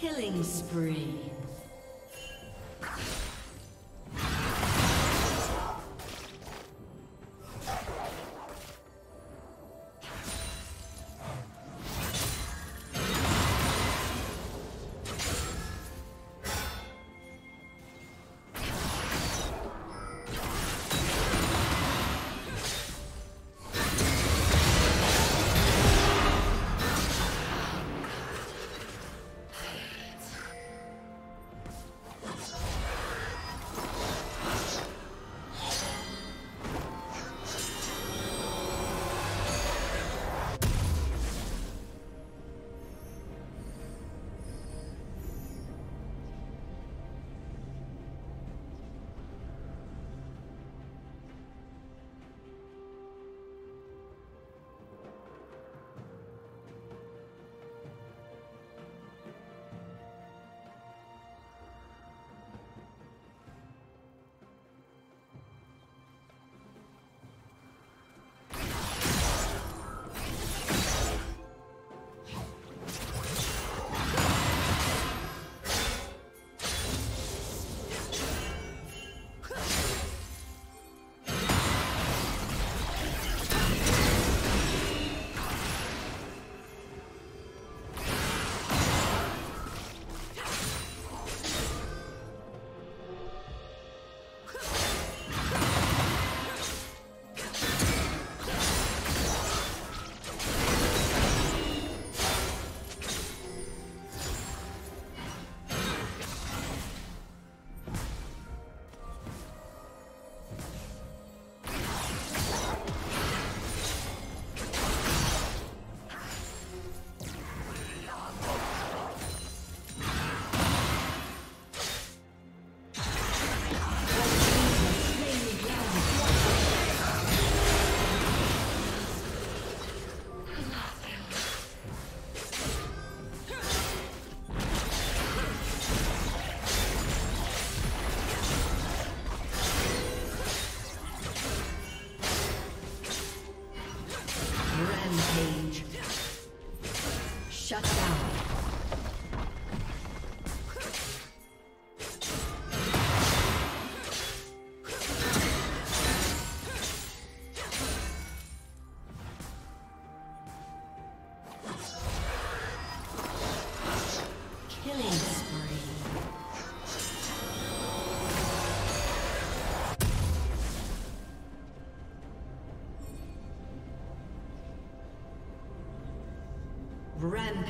Killing spree. Shut down.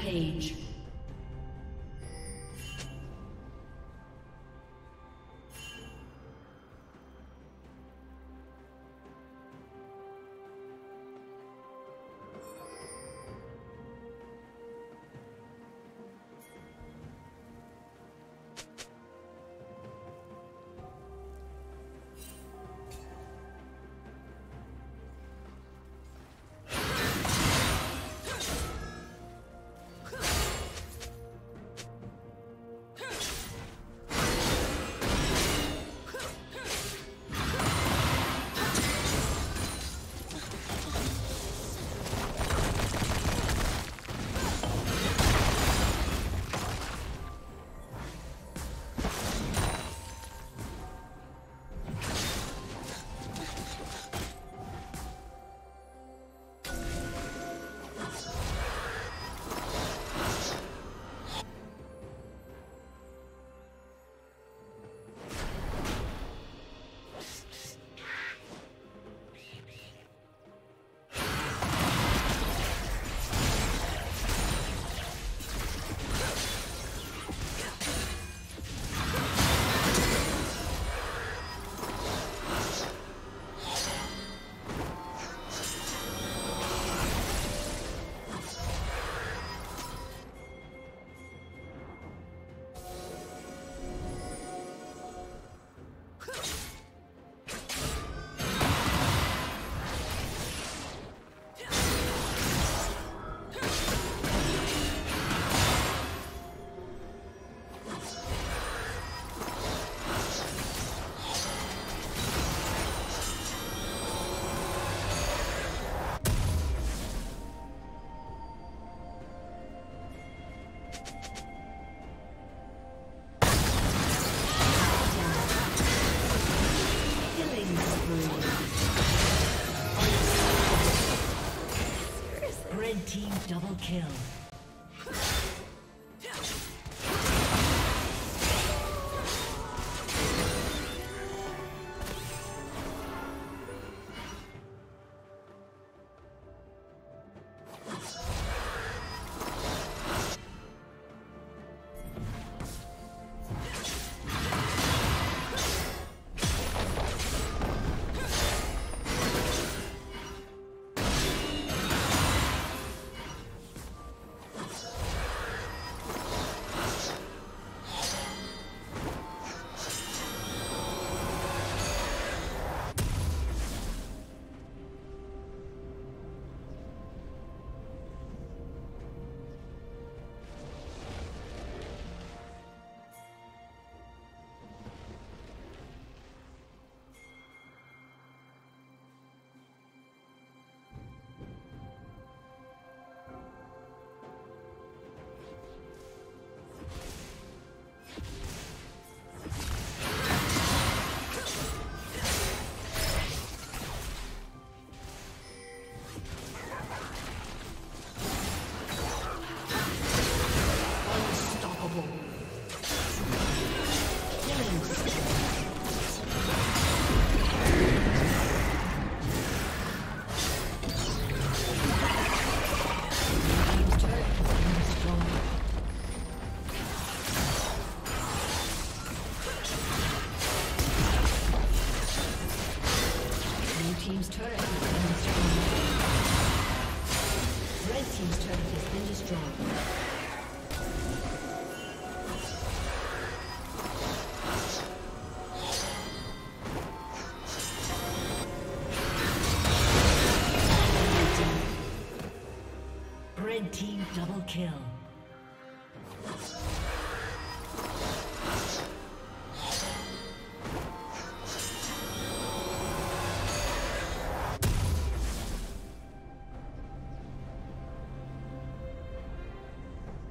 Rampage. Double kill.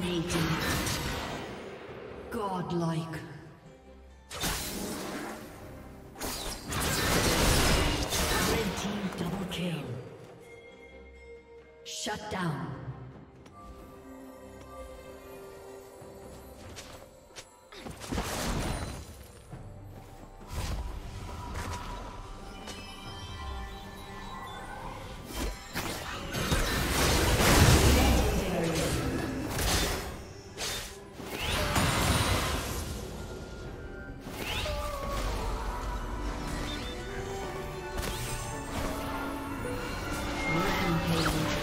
Dominating. Godlike. Destroyed.